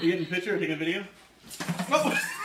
you getting a picture or taking a video? Oh!